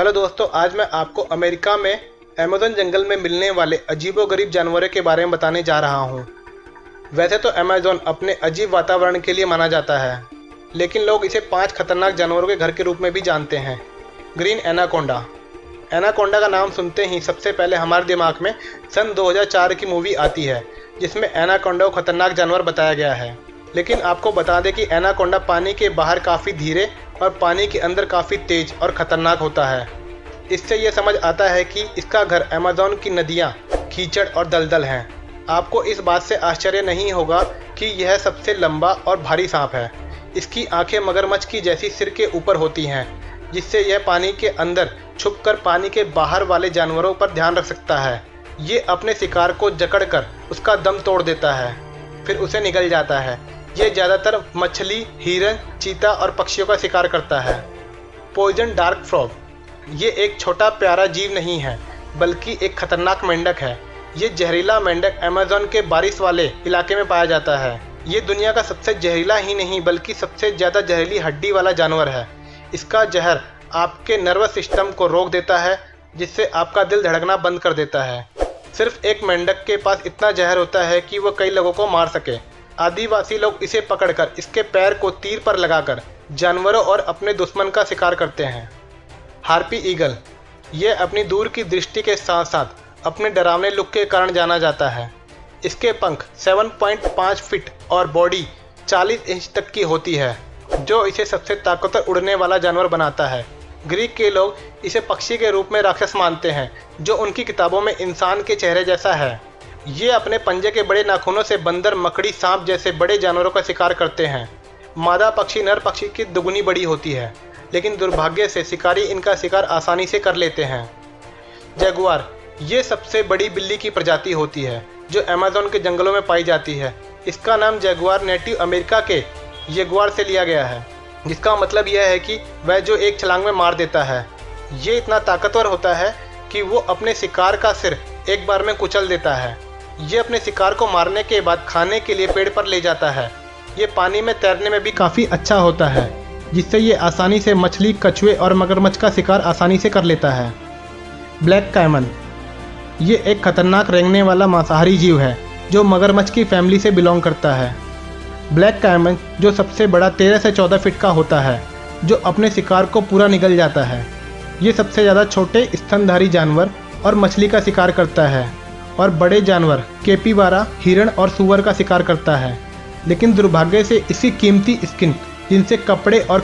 Hello दोस्तों, आज मैं आपको अमेरिका में अमेज़न जंगल में मिलने वाले अजीबोगरीब जानवरों के बारे में बताने जा रहा हूँ। वैसे तो अमेज़न अपने अजीब वातावरण के लिए माना जाता है, लेकिन लोग इसे पाँच खतरनाक जानवरों के घर के रूप में भी जानते हैं। Green anaconda. एनाकोंडा का नाम सुनते ही सबसे पहले हमारे दिमाग में सन 2004 की मूवी आती है, जिसमें एनाकोंडा को खतरनाक जानवर बताया गया है। लेकिन आपको बता दें कि एनाकोंडा पानी के बाहर काफ़ी धीरे और पानी के अंदर काफ़ी तेज और ख़तरनाक होता है। इससे यह समझ आता है कि इसका घर अमेजोन की नदियाँ, कीचड़ और दलदल हैं। आपको इस बात से आश्चर्य नहीं होगा कि यह सबसे लंबा और भारी सांप है। इसकी आँखें मगरमच्छ की जैसी सिर के ऊपर होती हैं, जिससे यह पानी के अंदर छुपकर पानी के बाहर वाले जानवरों पर ध्यान रख सकता है। ये अपने शिकार को जकड़कर उसका दम तोड़ देता है, फिर उसे निगल जाता है। ये ज़्यादातर मछली हिरन चीता और पक्षियों का शिकार करता है। पॉइजन डार्क फ्रॉग ये एक छोटा प्यारा जीव नहीं है, बल्कि एक खतरनाक मेंढक है। ये जहरीला मेंढक अमेजोन के बारिश वाले इलाके में पाया जाता है। ये दुनिया का सबसे जहरीला ही नहीं, बल्कि सबसे ज़्यादा जहरीली हड्डी वाला जानवर है। इसका जहर आपके नर्वस सिस्टम को रोक देता है, जिससे आपका दिल धड़कना बंद कर देता है। सिर्फ़ एक मेंढक के पास इतना जहर होता है कि वह कई लोगों को मार सके। आदिवासी लोग इसे पकड़कर, इसके पैर को तीर पर लगाकर, जानवरों और अपने दुश्मन का शिकार करते हैं। हार्पी ईगल ये अपनी दूर की दृष्टि के साथ साथ अपने डरावने लुक के कारण जाना जाता है। इसके पंख 7.5 फीट और बॉडी 40 इंच तक की होती है, जो इसे सबसे ताकतवर उड़ने वाला जानवर बनाता है। ग्रीक के लोग इसे पक्षी के रूप में राक्षस मानते हैं, जो उनकी किताबों में इंसान के चेहरे जैसा है। ये अपने पंजे के बड़े नाखूनों से बंदर, मकड़ी, सांप जैसे बड़े जानवरों का शिकार करते हैं। मादा पक्षी, नर पक्षी की दुगुनी बड़ी होती है, लेकिन दुर्भाग्य से शिकारी इनका शिकार आसानी से कर लेते हैं। जैगुआर, ये सबसे बड़ी बिल्ली की प्रजाति होती है, जो अमेजोन के जंगलों में पाई जाती है। इसका नाम जैगुआर नेटिव अमेरिका के येगुआर से लिया गया है, जिसका मतलब यह है कि वह जो एक छलांग में मार देता है। ये इतना ताकतवर होता है कि वो अपने शिकार का सिर एक बार में कुचल देता है। ये अपने शिकार को मारने के बाद खाने के लिए पेड़ पर ले जाता है। ये पानी में तैरने में भी काफ़ी अच्छा होता है, जिससे ये आसानी से मछली, कछुए और मगरमच्छ का शिकार आसानी से कर लेता है। ब्लैक कैमन, ये एक खतरनाक रेंगने वाला मांसाहारी जीव है, जो मगरमच्छ की फैमिली से बिलोंग करता है। ब्लैक कैमन, जो सबसे बड़ा तेरह से चौदह फीट का होता है, जो अपने शिकार को पूरा निगल जाता है। ये सबसे ज़्यादा छोटे स्तनधारी जानवर और मछली का शिकार करता है। और बड़े जानवर, केपीवारा, हिरण और सुअर का शिकार करता है। लेकिन दुर्भाग्य से इसकी कीमती स्किन, जिनसे कपड़े और